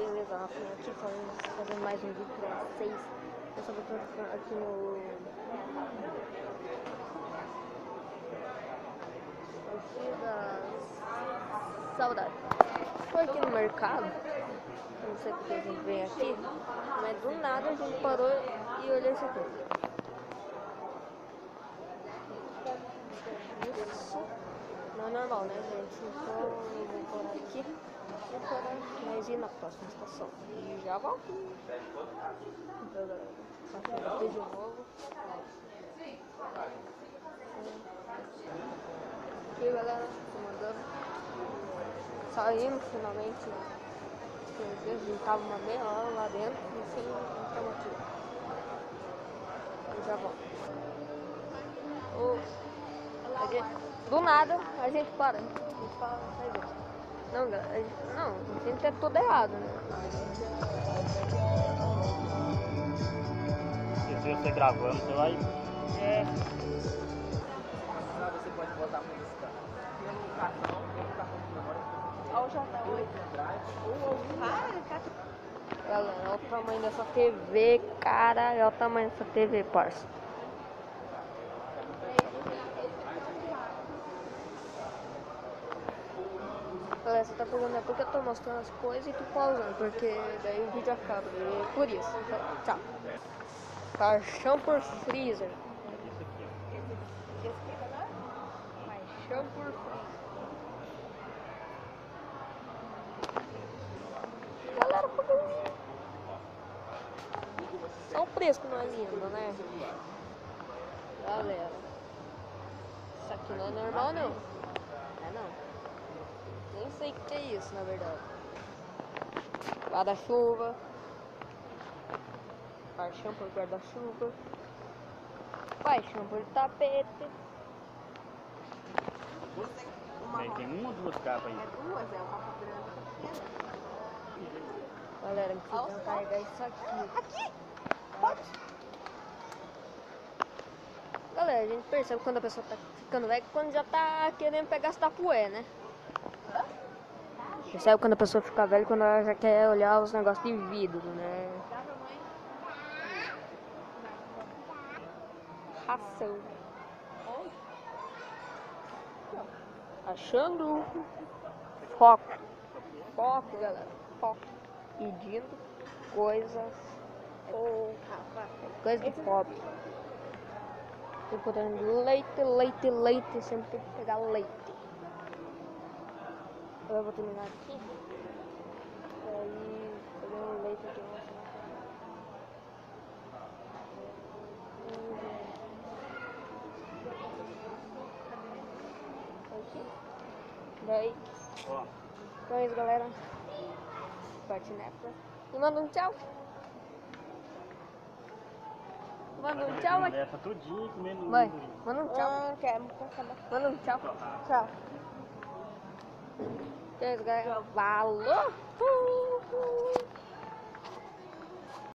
Beleza, Rafinha, aqui fazendo, fazendo mais um vídeo pra vocês. Eu só vou aqui no... Aqui das... Saudade. Foi aqui no mercado. Não sei porque a gente vem aqui. Mas do nada a gente parou e olhou isso aqui. Isso é normal, né, gente? Então eu vou parar aqui e parar mais ir na próxima estação. E já volto. Então, galera, aqui de novo. Aqui, galera, comandando. Saímos finalmente. A gente tava uma meia hora lá dentro enfim, estamos aqui. E já volto. Gente do nada a gente para. A gente fala, não, a gente, não, a gente é tudo errado, né? Se você gravando, você vai. É. Você pode botar a música pelo cartão, pelo cartão de memória. Olha o J8. Galera, olha o tamanho dessa TV, cara. Olha o tamanho dessa TV, parça. Galera, você tá pegando é porque eu tô mostrando as coisas e tu pausando, porque daí o vídeo acaba. E por isso. Então, tchau. Paixão por freezer. Paixão por freezer. Galera, por que Só o preço que não é lindo, né? Galera. Isso aqui não é normal, não. É sei o que é isso, na verdade. Guarda-chuva. Paixão por guarda-chuva. Paixão por tapete. Tem, tem uma ou duas capas aí. Duas, é uma capa grande Galera, me precisam carregar isso aqui. Aqui? Pode? Galera, a gente percebe quando a pessoa tá ficando velha quando já tá querendo pegar as tapué, né? Percebe quando a pessoa fica velha quando ela já quer olhar os negócios de vidro, né? Ração. Achando foco. Foco, galera. Foco. Pedindo coisas. Ou coisa de pobre. Procurando leite, leite, leite. Sempre tem que pegar leite. Eu vou terminar aqui. Aí pegar um leite aqui. Aqui. Daí. Ó, Então é isso, galera. Parte nessa. E manda um tchau. Manda um tchau aqui. Leva tudinho comendo. Mãe, manda um tchau. Ah. Manda um tchau. Tchau. Então